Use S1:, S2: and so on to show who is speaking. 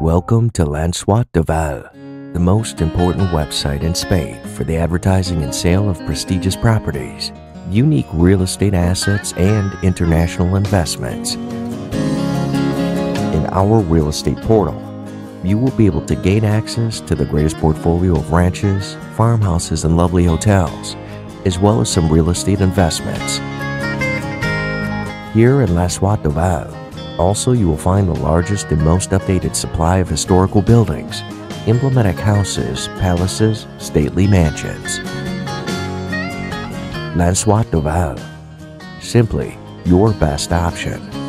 S1: Welcome to Lancois Doval, the most important website in Spain for the advertising and sale of prestigious properties, unique real estate assets, and international investments. In our real estate portal, you will be able to gain access to the greatest portfolio of ranches, farmhouses, and lovely hotels, as well as some real estate investments. Here in Lancois Doval, also you will find the largest and most updated supply of historical buildings, emblematic houses, palaces, stately mansions. Lancois Doval, simply your best option.